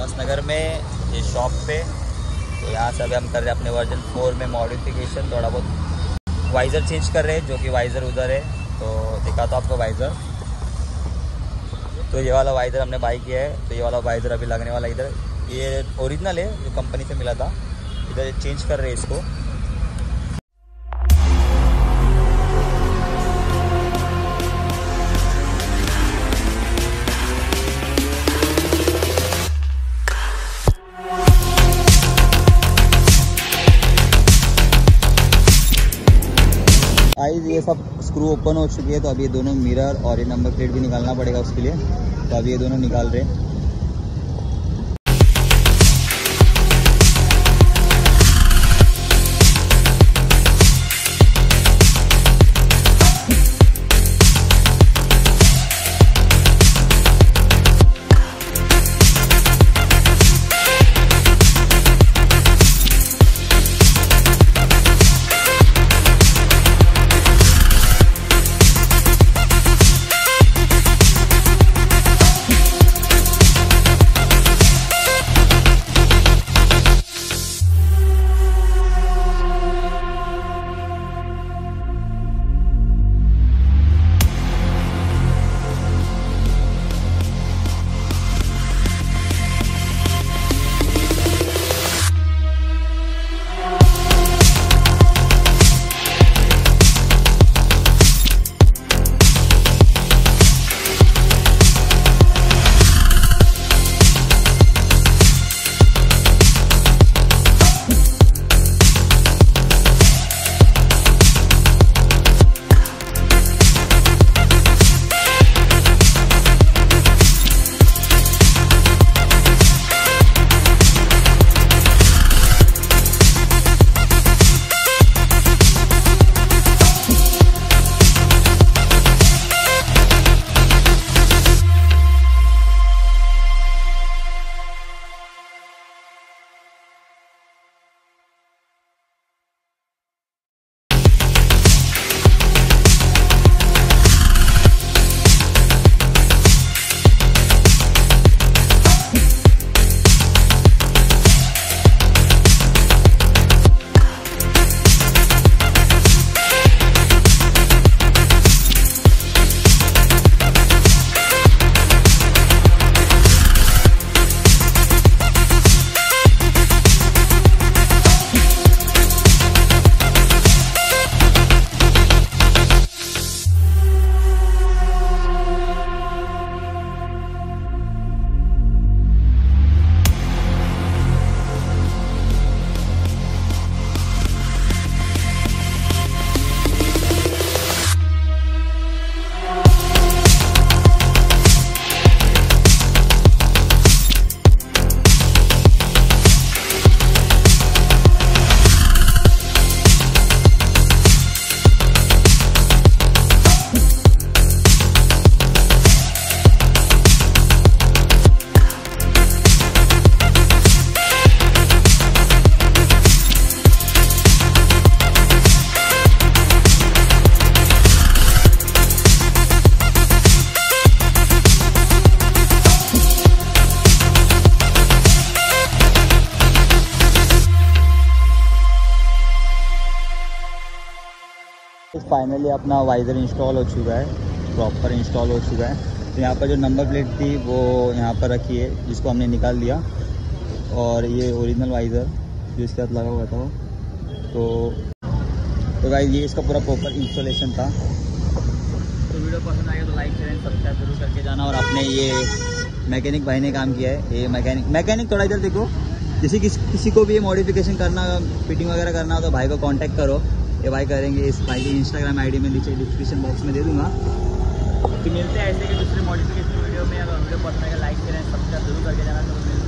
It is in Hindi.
उल्लासनगर में ये शॉप पे। तो यहाँ से अभी हम कर रहे हैं अपने वर्जन फोर में मॉडिफिकेशन थोड़ा बहुत वाइज़र चेंज कर रहे हैं, जो कि वाइज़र उधर है। तो दिखा तो आपको वाइज़र तो ये वाला वाइज़र हमने बाई किया है। तो ये वाला वाइज़र अभी लगने वाला इधर। ये ओरिजिनल है, जो कंपनी से मिला था। इधर चेंज कर रहे हैं इसको। आइज़ ये सब स्क्रू ओपन हो चुकी है तो अभी ये दोनों मिरर और ये नंबर प्लेट भी निकालना पड़ेगा उसके लिए। तो अभी ये दोनों निकाल रहे हैं। फाइनली अपना वाइज़र इंस्टॉल हो चुका है प्रॉपर इंस्टॉल हो चुका है। तो यहाँ पर जो नंबर प्लेट थी वो यहाँ पर रखी है जिसको हमने निकाल दिया। और ये ओरिजिनल वाइज़र जो इसके साथ लगा हुआ था तो तो भाई ये इसका पूरा प्रॉपर इंस्टॉलेशन था। तो वीडियो पसंद आएगा तो लाइक शेयर सब्सक्राइब ज़रूर करके जाना। और आपने ये मैकेनिक भाई ने काम किया है ये मैकेनिक मैकेनिक थोड़ा इधर देखो। जैसे किस, किसी को भी ये मॉडिफिकेशन करना फिटिंग वगैरह करना हो तो भाई को कांटेक्ट करो। ये वाई करेंगे, इस भाई की इंस्टाग्राम आईडी में नीचे डिस्क्रिप्शन बॉक्स में दे दूँगा। तो मिलते हैं ऐसे के दूसरे मॉडिफिकेशन वीडियो में, अगर वीडियो पसंद आएगा लाइक करें सब्सक्राइब ज़रूर करके जाना तो